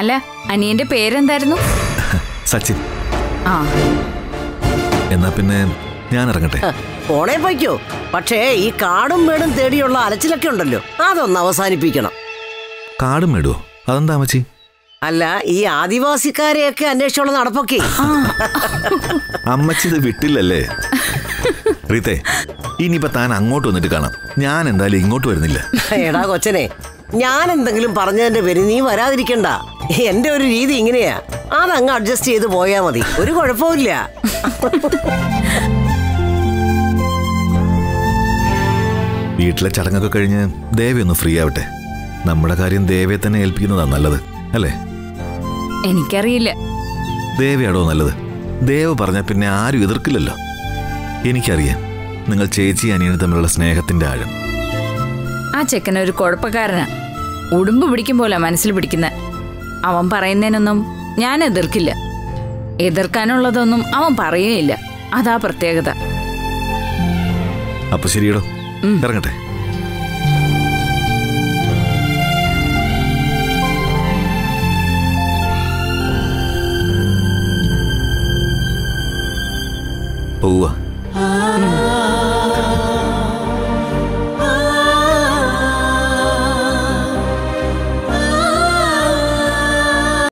അല്ല അനിയന്റെ പേരെന്തായിരുന്നു? സച്ചിൻ. ആ. എന്നാ പിന്നെ ഞാൻ ഇറങ്ങട്ടെ? പോണേ പോയിക്കോ. പക്ഷേ ഈ കാടും മേടും തേടിയുള്ള അലച്ചിലൊക്കെ ഉണ്ടല്ലോ. അതൊന്ന് അവസാനിപ്പിക്കണം. കാടും മേടുവോ? അതെന്താ മച്ചി അല്ല ഈ ആദിവാസിക്കാരെയൊക്കെ അന്വേഷിച്ചുള്ള നടപ്പൊക്കെ. അമ്മച്ചി ഇത് വിട്ടില്ലല്ലേ? റീത്തെ ഇനിയിപ്പോ താൻ അങ്ങോട്ട് വന്നിട്ട് കാണാം. ഞാൻ എന്തായാലും ഇങ്ങോട്ട് വരുന്നില്ല. എടാ കൊച്ചനെ ഞാൻ എന്തെങ്കിലും പറഞ്ഞതിന്റെ പേര് നീ വരാതിരിക്കണ്ട. എന്റെ ഒരു രീതി ഇങ്ങനെയാ. അതങ്ങ് അഡ്ജസ്റ്റ് ചെയ്ത് പോയാ മതി. ഒരു കുഴപ്പമില്ല വീട്ടിലെ ചടങ്ങൊക്കെ കഴിഞ്ഞ് ദേവി ഒന്ന് ഫ്രീ ആവട്ടെ. നമ്മുടെ കാര്യം ദേവയെ തന്നെ ഏൽപ്പിക്കുന്നതാ നല്ലത് അല്ലേ? എനിക്കറിയില്ല. ദേവിയാടോ നല്ലത്? ദേവ് പറഞ്ഞ പിന്നെ ആരും എതിർക്കില്ലല്ലോ. എനിക്കറിയാം നിങ്ങൾ ചേച്ചി അനിയനും തമ്മിലുള്ള സ്നേഹത്തിന്റെ ആഴം. ആ ചെക്കൻ ഒരു കുഴപ്പക്കാരനാ. ഉടുമ്പ് പിടിക്കും പോലെ മനസ്സിൽ പിടിക്കുന്ന. അവൻ പറയുന്നതിനൊന്നും ഞാൻ എതിർക്കില്ല. എതിർക്കാനുള്ളതൊന്നും അവൻ പറയുകയില്ല. അതാ പ്രത്യേകത. അപ്പൊ ശരിയടോ. ഇറങ്ങട്ടെ. പോവാ